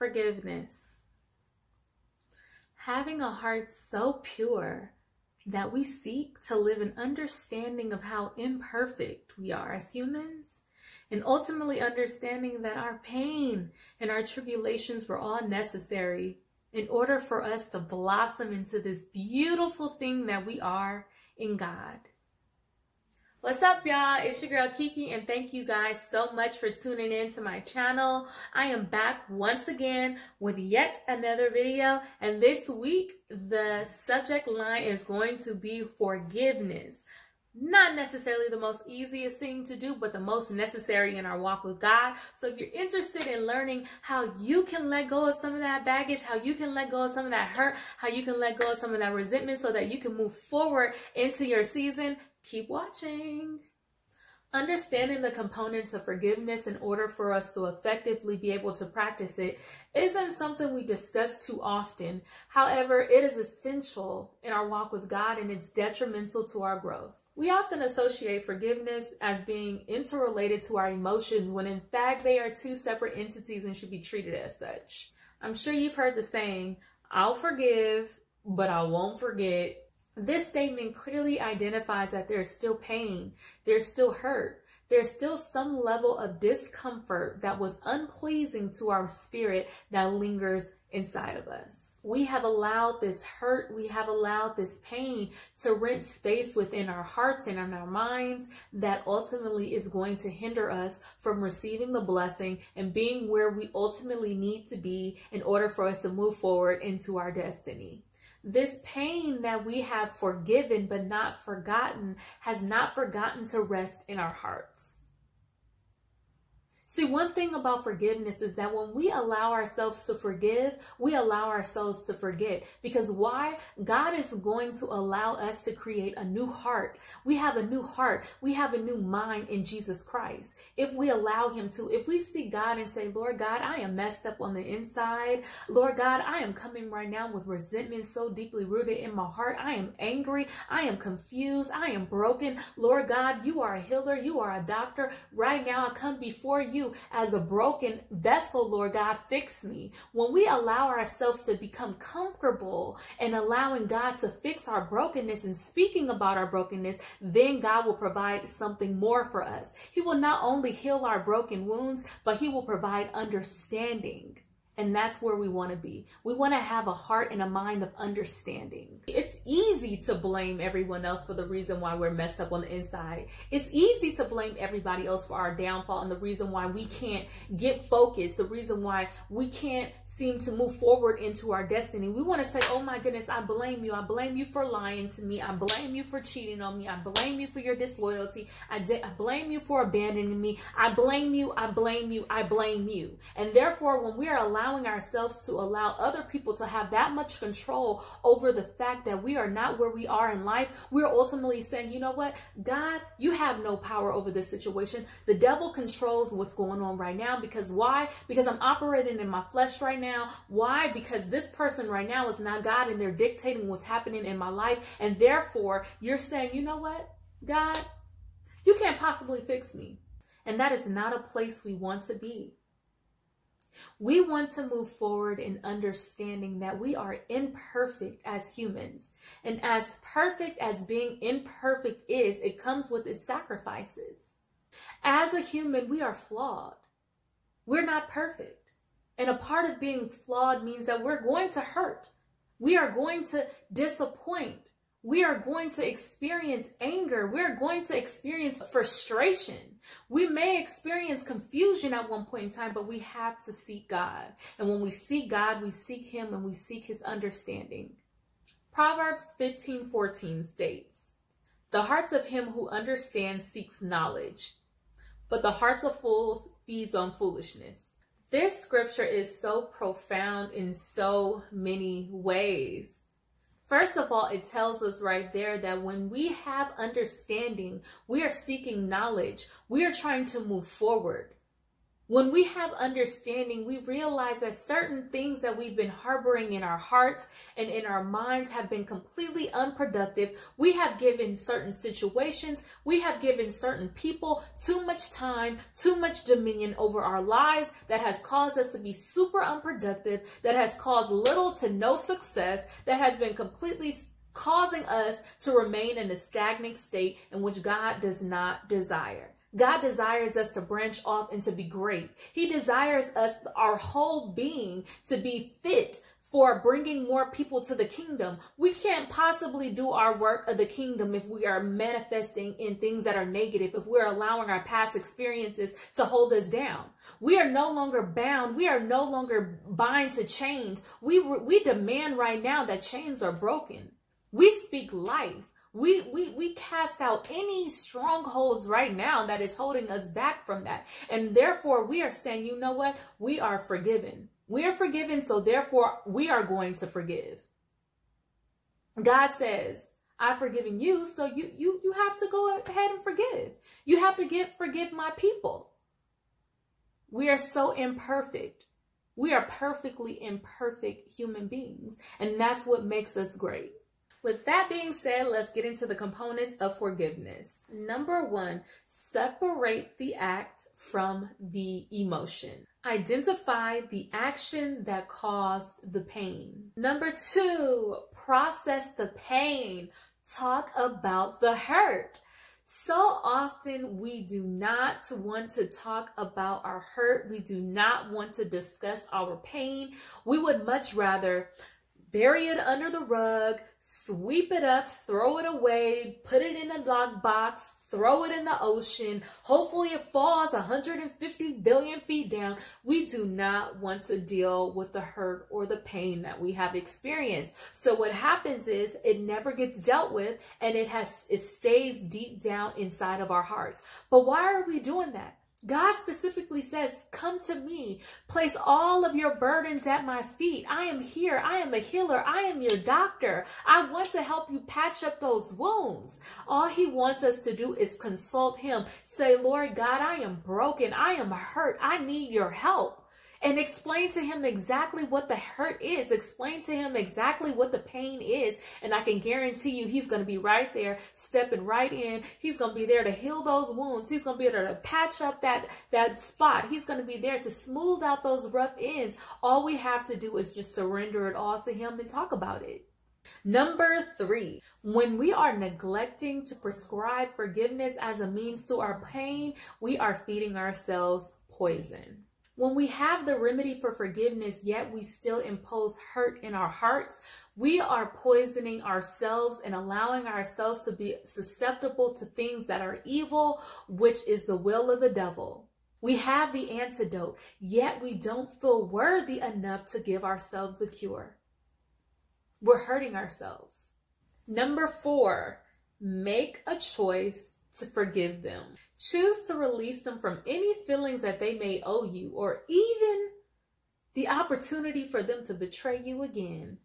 forgiveness. Having a heart so pure that we seek to live an understanding of how imperfect we are as humans, and ultimately understanding that our pain and our tribulations were all necessary in order for us to blossom into this beautiful thing that we are in God. What's up, y'all? It's your girl Kiki, and thank you guys so much for tuning in to my channel. I am back once again with yet another video, and this week the subject line is going to be forgiveness. Not necessarily the most easiest thing to do, but the most necessary in our walk with God. So if you're interested in learning how you can let go of some of that baggage, how you can let go of some of that hurt, how you can let go of some of that resentment so that you can move forward into your season, Keep watching. Understanding the components of forgiveness in order for us to effectively be able to practice it isn't something we discuss too often. However, it is essential in our walk with God and it's detrimental to our growth. We often associate forgiveness as being interrelated to our emotions when in fact they are two separate entities and should be treated as such. I'm sure you've heard the saying, I'll forgive, but I won't forget this statement clearly identifies that there's still pain, there's still hurt, there's still some level of discomfort that was unpleasing to our spirit that lingers inside of us. We have allowed this hurt, we have allowed this pain to rent space within our hearts and in our minds that ultimately is going to hinder us from receiving the blessing and being where we ultimately need to be in order for us to move forward into our destiny. This pain that we have forgiven but not forgotten has not forgotten to rest in our hearts. See, one thing about forgiveness is that when we allow ourselves to forgive, we allow ourselves to forget. Because why? God is going to allow us to create a new heart. We have a new heart. We have a new mind in Jesus Christ. If we allow Him to, if we see God and say, Lord God, I am messed up on the inside. Lord God, I am coming right now with resentment so deeply rooted in my heart. I am angry. I am confused. I am broken. Lord God, you are a healer. You are a doctor. Right now, I come before you you as a broken vessel, Lord God, fix me. When we allow ourselves to become comfortable and allowing God to fix our brokenness and speaking about our brokenness, then God will provide something more for us. He will not only heal our broken wounds, but he will provide understanding. And that's where we want to be. We want to have a heart and a mind of understanding. It's easy to blame everyone else for the reason why we're messed up on the inside. It's easy to blame everybody else for our downfall and the reason why we can't get focused, the reason why we can't seem to move forward into our destiny. We want to say, oh my goodness, I blame you. I blame you for lying to me. I blame you for cheating on me. I blame you for your disloyalty. I, I blame you for abandoning me. I blame you. I blame you. I blame you. And therefore, when we are allowing allowing ourselves to allow other people to have that much control over the fact that we are not where we are in life, we're ultimately saying, you know what, God, you have no power over this situation. The devil controls what's going on right now because why? Because I'm operating in my flesh right now. Why? Because this person right now is not God and they're dictating what's happening in my life. And therefore, you're saying, you know what, God, you can't possibly fix me. And that is not a place we want to be. We want to move forward in understanding that we are imperfect as humans. And as perfect as being imperfect is, it comes with its sacrifices. As a human, we are flawed. We're not perfect. And a part of being flawed means that we're going to hurt. We are going to disappoint we are going to experience anger. We're going to experience frustration. We may experience confusion at one point in time, but we have to seek God. And when we seek God, we seek Him and we seek His understanding. Proverbs 15 14 states, The hearts of him who understands seeks knowledge, but the hearts of fools feeds on foolishness. This scripture is so profound in so many ways. First of all, it tells us right there that when we have understanding, we are seeking knowledge. We are trying to move forward. When we have understanding, we realize that certain things that we've been harboring in our hearts and in our minds have been completely unproductive. We have given certain situations, we have given certain people too much time, too much dominion over our lives that has caused us to be super unproductive, that has caused little to no success, that has been completely causing us to remain in a stagnant state in which God does not desire. God desires us to branch off and to be great. He desires us, our whole being, to be fit for bringing more people to the kingdom. We can't possibly do our work of the kingdom if we are manifesting in things that are negative, if we're allowing our past experiences to hold us down. We are no longer bound. We are no longer bind to chains. We, we demand right now that chains are broken. We speak life. We, we, we cast out any strongholds right now that is holding us back from that. And therefore, we are saying, you know what? We are forgiven. We are forgiven, so therefore, we are going to forgive. God says, I've forgiven you, so you you you have to go ahead and forgive. You have to get forgive my people. We are so imperfect. We are perfectly imperfect human beings, and that's what makes us great. With that being said, let's get into the components of forgiveness. Number one, separate the act from the emotion. Identify the action that caused the pain. Number two, process the pain. Talk about the hurt. So often we do not want to talk about our hurt. We do not want to discuss our pain. We would much rather bury it under the rug, sweep it up, throw it away, put it in a lockbox, throw it in the ocean. Hopefully it falls 150 billion feet down. We do not want to deal with the hurt or the pain that we have experienced. So what happens is it never gets dealt with and it has it stays deep down inside of our hearts. But why are we doing that? God specifically says, Come to me, place all of your burdens at my feet. I am here. I am a healer. I am your doctor. I want to help you patch up those wounds. All he wants us to do is consult him. Say, Lord God, I am broken. I am hurt. I need your help and explain to him exactly what the hurt is. Explain to him exactly what the pain is. And I can guarantee you he's going to be right there, stepping right in. He's going to be there to heal those wounds. He's going to be there to patch up that, that spot. He's going to be there to smooth out those rough ends. All we have to do is just surrender it all to him and talk about it. Number three, when we are neglecting to prescribe forgiveness as a means to our pain, we are feeding ourselves poison. When we have the remedy for forgiveness, yet we still impose hurt in our hearts, we are poisoning ourselves and allowing ourselves to be susceptible to things that are evil, which is the will of the devil. We have the antidote, yet we don't feel worthy enough to give ourselves the cure. We're hurting ourselves. Number four, make a choice to forgive them. Choose to release them from any feelings that they may owe you or even the opportunity for them to betray you again.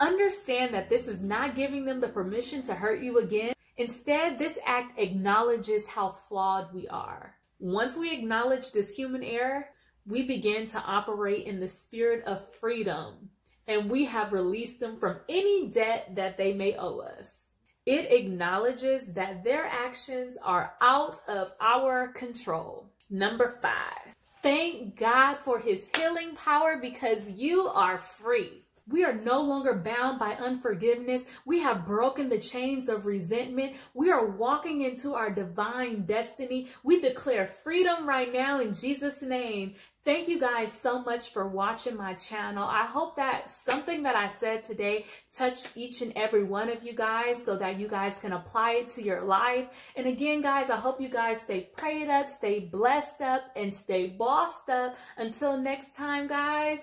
Understand that this is not giving them the permission to hurt you again. Instead, this act acknowledges how flawed we are. Once we acknowledge this human error, we begin to operate in the spirit of freedom and we have released them from any debt that they may owe us. It acknowledges that their actions are out of our control. Number five, thank God for his healing power because you are free. We are no longer bound by unforgiveness. We have broken the chains of resentment. We are walking into our divine destiny. We declare freedom right now in Jesus' name. Thank you guys so much for watching my channel. I hope that something that I said today touched each and every one of you guys so that you guys can apply it to your life. And again, guys, I hope you guys stay prayed up, stay blessed up, and stay bossed up. Until next time, guys,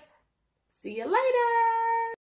see you later.